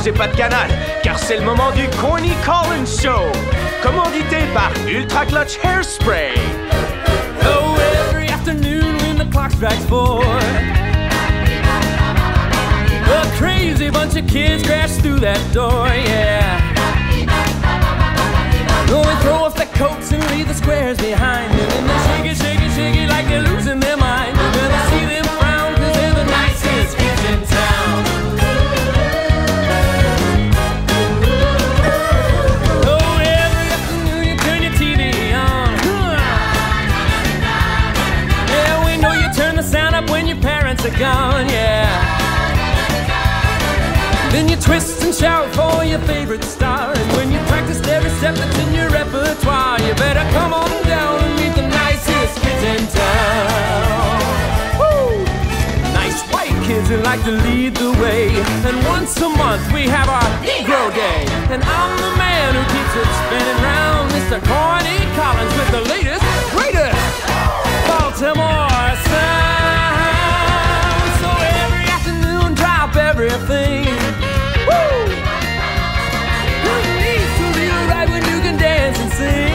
changez pas de canal, car c'est le moment du Corny Collins Show, commandité par Ultra Clutch Hairspray. Oh, every afternoon when the clock strikes four, a crazy bunch of kids crash through that door, yeah. Oh, they throw off their coats and leave the squares behind them, and they shake it, shake it, shake it like they're losing their mind. Up when your parents are gone, yeah. Then you twist and shout for your favorite star. And when you practiced every step that's in your repertoire, you better come on down and meet the nicest kids in town. Woo! Nice white kids who like to lead the way. And once a month we have our Negro Day. And I'm the man who keeps it spinning round. Mr. Corny Collins with the latest, greatest Baltimore everything. Woo! Who needs to be right when you can dance and sing?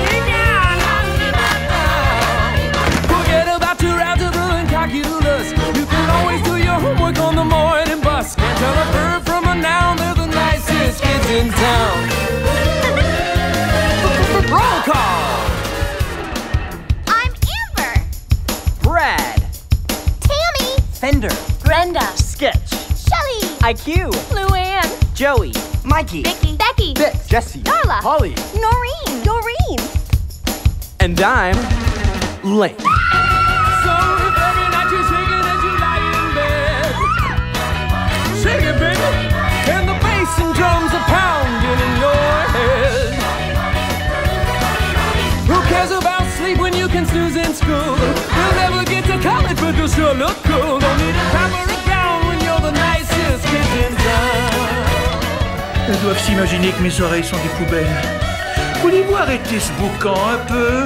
Forget about your algebra and calculus. You can always do your homework on the morning bus. Can't tell a verb from a noun. They're the nicest kids in town. Roll call. I'm Amber. Brad, Tammy. Fender, Brenda. Sketch, Shelly. IQ, Lou Ann. Joey, Mikey, Vicky. Becky. Vic, Jesse, Darla. Holly, Noreen. Doreen. and I'm Lane. So if every night you're shaking as you lie in bed, shake it, baby, and the bass and drums are pounding in your head. Who cares about sleep when you can snooze in school? You'll never get to college, but you'll sure look cool. Doivent s'imaginer que mes oreilles sont des poubelles. Voulez-vous arrêter ce boucan un peu?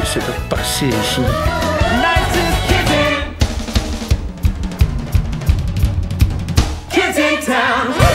J'essaie de passer ici. Town.